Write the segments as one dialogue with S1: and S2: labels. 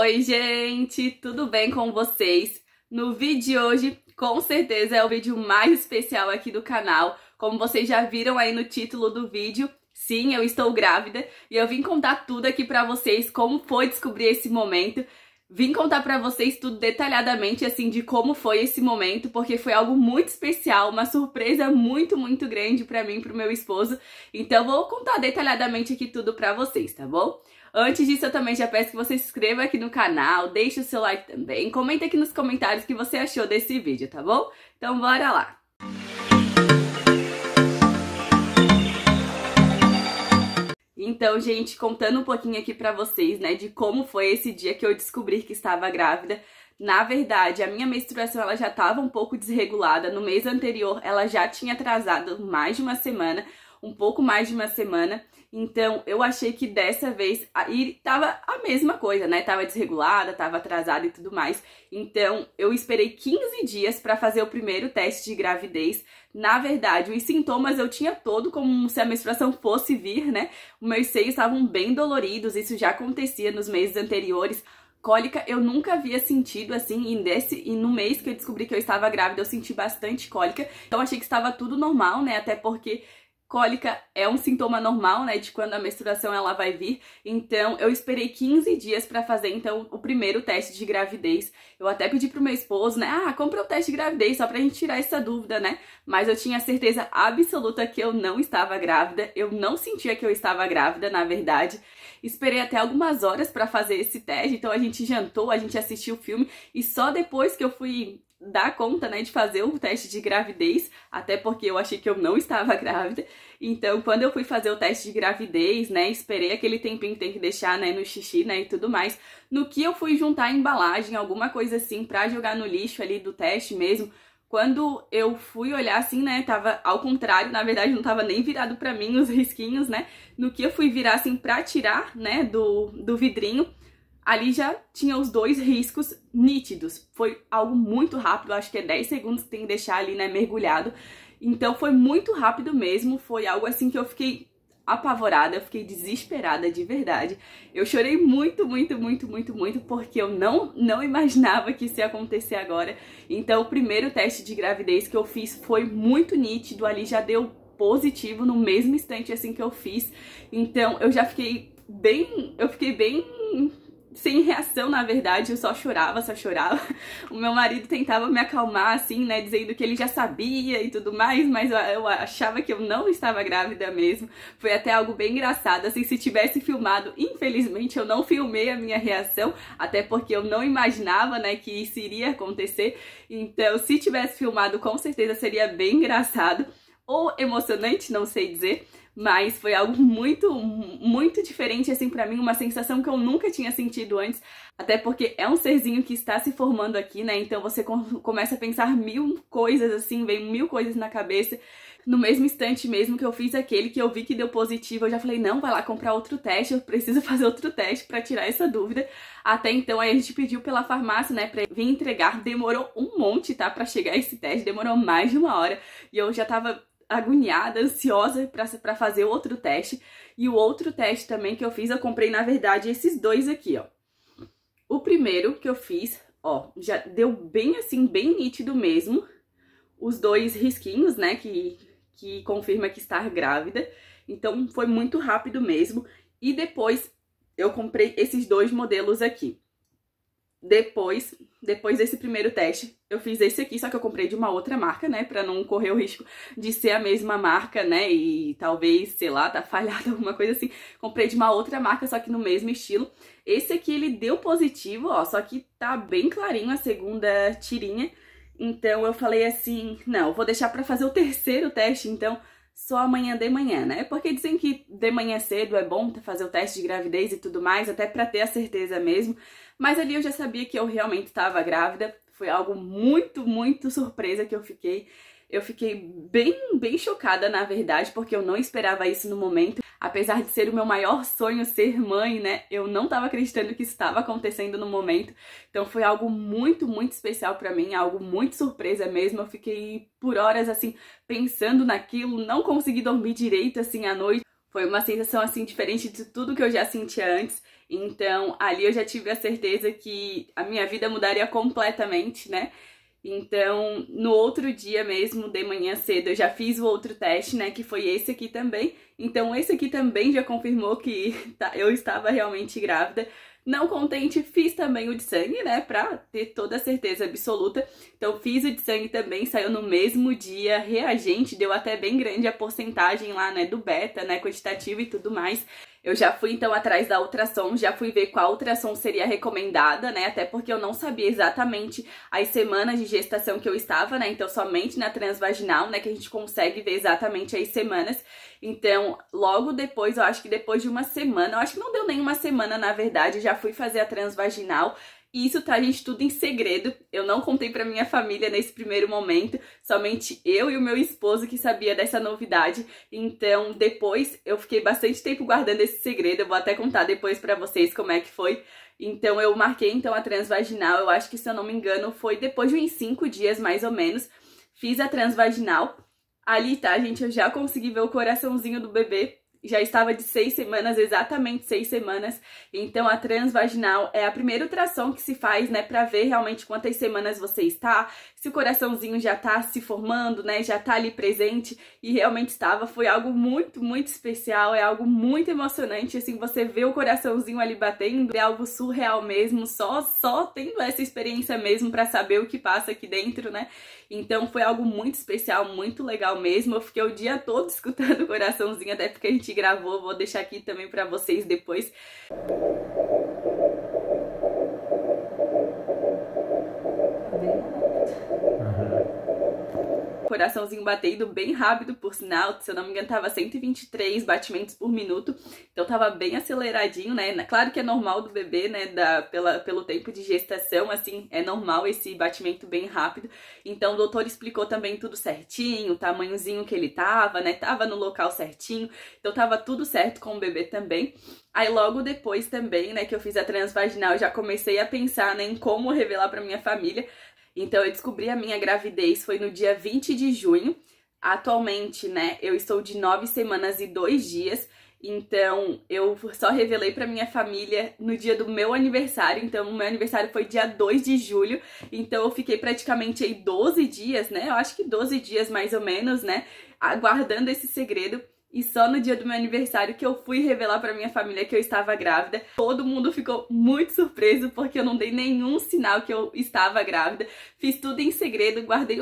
S1: Oi, gente, tudo bem com vocês? No vídeo de hoje, com certeza é o vídeo mais especial aqui do canal. Como vocês já viram aí no título do vídeo, sim, eu estou grávida e eu vim contar tudo aqui pra vocês, como foi descobrir esse momento. Vim contar pra vocês tudo detalhadamente, assim, de como foi esse momento, porque foi algo muito especial, uma surpresa muito, muito grande pra mim e pro meu esposo. Então, vou contar detalhadamente aqui tudo pra vocês, tá bom? Antes disso, eu também já peço que você se inscreva aqui no canal, deixe o seu like também, comenta aqui nos comentários o que você achou desse vídeo, tá bom? Então, bora lá! Então, gente, contando um pouquinho aqui pra vocês, né, de como foi esse dia que eu descobri que estava grávida. Na verdade, a minha menstruação ela já estava um pouco desregulada. No mês anterior, ela já tinha atrasado mais de uma semana, um pouco mais de uma semana. Então, eu achei que dessa vez aí tava a mesma coisa, né? Tava desregulada, tava atrasada e tudo mais. Então, eu esperei 15 dias para fazer o primeiro teste de gravidez. Na verdade, os sintomas eu tinha todo como se a menstruação fosse vir, né? Os meus seios estavam bem doloridos, isso já acontecia nos meses anteriores. Cólica eu nunca havia sentido assim, e, nesse, e no mês que eu descobri que eu estava grávida eu senti bastante cólica. Então achei que estava tudo normal, né? Até porque Cólica é um sintoma normal, né, de quando a menstruação ela vai vir. Então, eu esperei 15 dias para fazer então o primeiro teste de gravidez. Eu até pedi pro meu esposo, né, ah, compra o teste de gravidez só pra gente tirar essa dúvida, né? Mas eu tinha certeza absoluta que eu não estava grávida. Eu não sentia que eu estava grávida, na verdade. Esperei até algumas horas para fazer esse teste. Então, a gente jantou, a gente assistiu o filme e só depois que eu fui dar conta, né, de fazer o teste de gravidez, até porque eu achei que eu não estava grávida. Então, quando eu fui fazer o teste de gravidez, né, esperei aquele tempinho que tem que deixar, né, no xixi, né, e tudo mais. No que eu fui juntar a embalagem, alguma coisa assim, pra jogar no lixo ali do teste mesmo, quando eu fui olhar assim, né, tava ao contrário, na verdade não tava nem virado para mim os risquinhos, né? No que eu fui virar assim pra tirar, né, do, do vidrinho, ali já tinha os dois riscos nítidos. Foi algo muito rápido, acho que é 10 segundos que tem que deixar ali, né, mergulhado. Então foi muito rápido mesmo, foi algo assim que eu fiquei apavorada, eu fiquei desesperada de verdade. Eu chorei muito, muito, muito, muito, muito porque eu não não imaginava que isso ia acontecer agora. Então o primeiro teste de gravidez que eu fiz foi muito nítido, ali já deu positivo no mesmo instante assim que eu fiz. Então eu já fiquei bem, eu fiquei bem sem reação, na verdade, eu só chorava, só chorava. O meu marido tentava me acalmar, assim, né, dizendo que ele já sabia e tudo mais, mas eu achava que eu não estava grávida mesmo. Foi até algo bem engraçado, assim, se tivesse filmado, infelizmente eu não filmei a minha reação, até porque eu não imaginava, né, que isso iria acontecer. Então, se tivesse filmado, com certeza seria bem engraçado ou emocionante, não sei dizer mas foi algo muito, muito diferente, assim, para mim, uma sensação que eu nunca tinha sentido antes, até porque é um serzinho que está se formando aqui, né, então você começa a pensar mil coisas, assim, vem mil coisas na cabeça, no mesmo instante mesmo que eu fiz aquele que eu vi que deu positivo, eu já falei, não, vai lá comprar outro teste, eu preciso fazer outro teste para tirar essa dúvida. Até então, aí a gente pediu pela farmácia, né, pra vir entregar, demorou um monte, tá, para chegar esse teste, demorou mais de uma hora, e eu já tava agoniada, ansiosa para fazer outro teste. E o outro teste também que eu fiz, eu comprei, na verdade, esses dois aqui, ó. O primeiro que eu fiz, ó, já deu bem assim, bem nítido mesmo. Os dois risquinhos, né, que, que confirma que está grávida. Então, foi muito rápido mesmo. E depois, eu comprei esses dois modelos aqui. Depois, depois desse primeiro teste, eu fiz esse aqui, só que eu comprei de uma outra marca, né? Pra não correr o risco de ser a mesma marca, né? E talvez, sei lá, tá falhado alguma coisa assim. Comprei de uma outra marca, só que no mesmo estilo. Esse aqui, ele deu positivo, ó, só que tá bem clarinho a segunda tirinha. Então, eu falei assim, não, vou deixar pra fazer o terceiro teste, então só amanhã de manhã, né? Porque dizem que de manhã cedo é bom fazer o teste de gravidez e tudo mais, até para ter a certeza mesmo. Mas ali eu já sabia que eu realmente estava grávida. Foi algo muito, muito surpresa que eu fiquei. Eu fiquei bem, bem chocada, na verdade, porque eu não esperava isso no momento. Apesar de ser o meu maior sonho ser mãe, né? Eu não estava acreditando que isso estava acontecendo no momento. Então foi algo muito, muito especial para mim, algo muito surpresa mesmo. Eu fiquei por horas assim pensando naquilo, não consegui dormir direito assim à noite. Foi uma sensação assim diferente de tudo que eu já sentia antes. Então, ali eu já tive a certeza que a minha vida mudaria completamente, né? Então, no outro dia mesmo, de manhã cedo, eu já fiz o outro teste, né? Que foi esse aqui também. Então, esse aqui também já confirmou que tá, eu estava realmente grávida. Não contente, fiz também o de sangue, né, pra ter toda a certeza absoluta. Então fiz o de sangue também, saiu no mesmo dia, reagente, deu até bem grande a porcentagem lá, né, do beta, né, quantitativo e tudo mais. Eu já fui então atrás da ultrassom, já fui ver qual ultrassom seria recomendada, né? Até porque eu não sabia exatamente as semanas de gestação que eu estava, né? Então somente na transvaginal, né, que a gente consegue ver exatamente as semanas. Então, logo depois, eu acho que depois de uma semana, eu acho que não deu nem uma semana, na verdade, já fui fazer a transvaginal. E isso tá, gente, tudo em segredo. Eu não contei pra minha família nesse primeiro momento. Somente eu e o meu esposo que sabia dessa novidade. Então, depois, eu fiquei bastante tempo guardando esse segredo. Eu vou até contar depois pra vocês como é que foi. Então, eu marquei, então, a transvaginal. Eu acho que, se eu não me engano, foi depois de uns cinco dias, mais ou menos. Fiz a transvaginal. Ali, tá, gente, eu já consegui ver o coraçãozinho do bebê já estava de seis semanas, exatamente seis semanas. Então, a transvaginal é a primeira ultrassom que se faz, né, para ver realmente quantas semanas você está, se o coraçãozinho já tá se formando, né, já tá ali presente. E realmente estava. Foi algo muito, muito especial, é algo muito emocionante, assim, você vê o coraçãozinho ali batendo, é algo surreal mesmo, só, só tendo essa experiência mesmo para saber o que passa aqui dentro, né. Então, foi algo muito especial, muito legal mesmo. Eu fiquei o dia todo escutando o coraçãozinho, até porque a gente gravou, vou deixar aqui também para vocês depois. Coraçãozinho batendo bem rápido, por sinal, se eu não me engano, tava 123 batimentos por minuto, então tava bem aceleradinho, né? Claro que é normal do bebê, né? Da, pela, pelo tempo de gestação, assim, é normal esse batimento bem rápido. Então o doutor explicou também tudo certinho, o tamanhozinho que ele tava, né? Tava no local certinho, então tava tudo certo com o bebê também. Aí logo depois também, né, que eu fiz a transvaginal, já comecei a pensar né, em como revelar para minha família, então eu descobri a minha gravidez foi no dia 20 de junho. Atualmente, né, eu estou de nove semanas e dois dias. Então, eu só revelei para minha família no dia do meu aniversário. Então, o meu aniversário foi dia 2 de julho. Então, eu fiquei praticamente aí 12 dias, né? Eu acho que 12 dias mais ou menos, né? Aguardando esse segredo. E só no dia do meu aniversário que eu fui revelar para minha família que eu estava grávida. Todo mundo ficou muito surpreso porque eu não dei nenhum sinal que eu estava grávida. Fiz tudo em segredo, guardei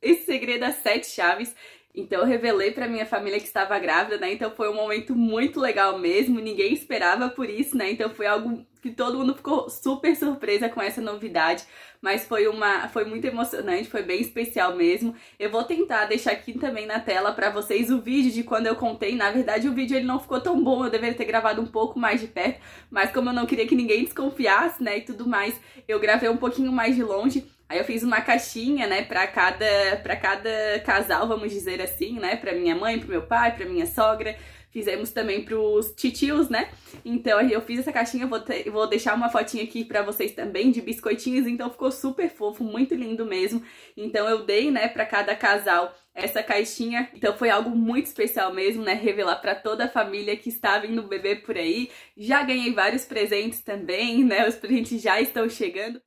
S1: esse segredo a sete chaves. Então eu revelei para minha família que estava grávida, né? Então foi um momento muito legal mesmo, ninguém esperava por isso, né? Então foi algo que todo mundo ficou super surpresa com essa novidade, mas foi uma foi muito emocionante, foi bem especial mesmo. Eu vou tentar deixar aqui também na tela para vocês o vídeo de quando eu contei. Na verdade, o vídeo ele não ficou tão bom, eu deveria ter gravado um pouco mais de perto, mas como eu não queria que ninguém desconfiasse, né, e tudo mais, eu gravei um pouquinho mais de longe. Aí eu fiz uma caixinha, né, para cada para cada casal, vamos dizer assim, né, para minha mãe, pro meu pai, para minha sogra. Fizemos também pros titios, né? Então eu fiz essa caixinha, vou, vou deixar uma fotinha aqui pra vocês também de biscoitinhos, então ficou super fofo, muito lindo mesmo. Então eu dei, né, pra cada casal essa caixinha. Então foi algo muito especial mesmo, né? Revelar para toda a família que está vindo bebê por aí. Já ganhei vários presentes também, né? Os presentes já estão chegando.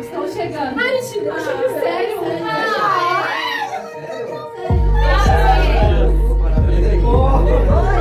S2: Estão chegando. Ai, sério? Ah, é?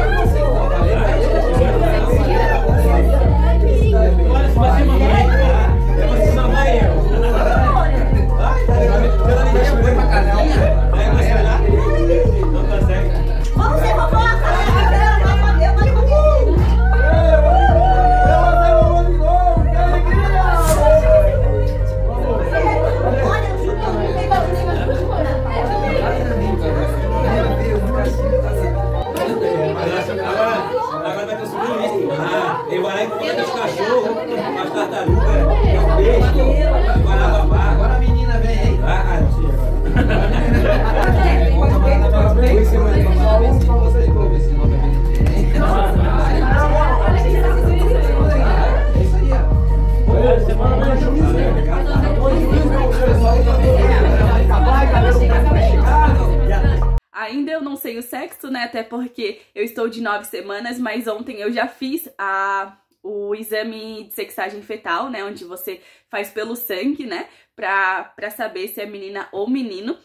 S1: Né? Até porque eu estou de nove semanas, mas ontem eu já fiz a o exame de sexagem fetal, né, onde você faz pelo sangue, né, pra, pra saber se é menina ou menino.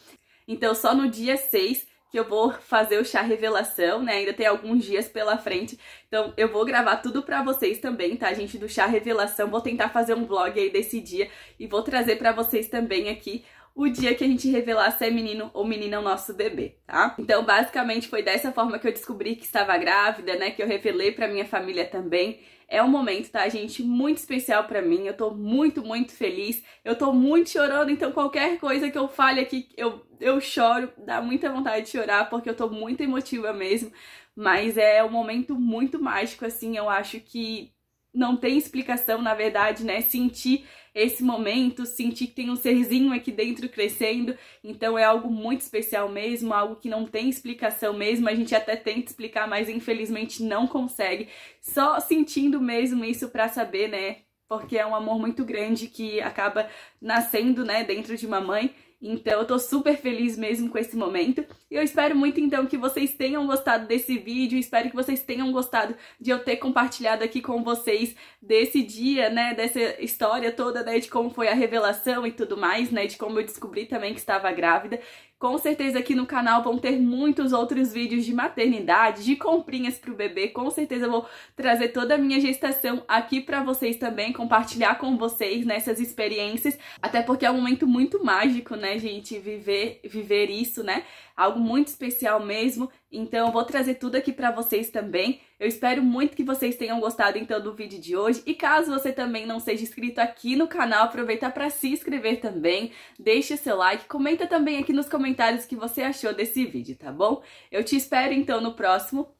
S1: Então, só no dia 6 que eu vou fazer o chá revelação, né? Ainda tem alguns dias pela frente. Então eu vou gravar tudo para vocês também, tá, gente, do chá revelação. Vou tentar fazer um vlog aí desse dia e vou trazer para vocês também aqui o dia que a gente revelar se é menino ou menina o nosso bebê, tá? Então, basicamente foi dessa forma que eu descobri que estava grávida, né? Que eu revelei para minha família também. É um momento, tá, gente, muito especial para mim. Eu tô muito, muito feliz. Eu tô muito chorando, então qualquer coisa que eu fale aqui, eu, eu choro. Dá muita vontade de chorar, porque eu tô muito emotiva mesmo. Mas é um momento muito mágico, assim. Eu acho que não tem explicação, na verdade, né? Sentir esse momento, sentir que tem um serzinho aqui dentro crescendo. Então é algo muito especial mesmo, algo que não tem explicação mesmo. A gente até tenta explicar, mas infelizmente não consegue. Só sentindo mesmo isso para saber, né? Porque é um amor muito grande que acaba nascendo, né, dentro de uma mãe. Então eu tô super feliz mesmo com esse momento. E eu espero muito então que vocês tenham gostado desse vídeo, espero que vocês tenham gostado de eu ter compartilhado aqui com vocês desse dia, né, dessa história toda, né, de como foi a revelação e tudo mais, né, de como eu descobri também que estava grávida. Com certeza aqui no canal vão ter muitos outros vídeos de maternidade, de comprinhas pro bebê. Com certeza vou trazer toda a minha gestação aqui para vocês também, compartilhar com vocês nessas experiências. Até porque é um momento muito mágico, né, gente, viver viver isso, né? Algo muito especial mesmo. Então eu vou trazer tudo aqui para vocês também. Eu espero muito que vocês tenham gostado então do vídeo de hoje. E caso você também não seja inscrito aqui no canal, aproveita para se inscrever também. Deixe seu like, comenta também aqui nos comentários o que você achou desse vídeo, tá bom? Eu te espero então no próximo.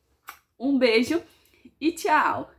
S1: Um beijo e tchau!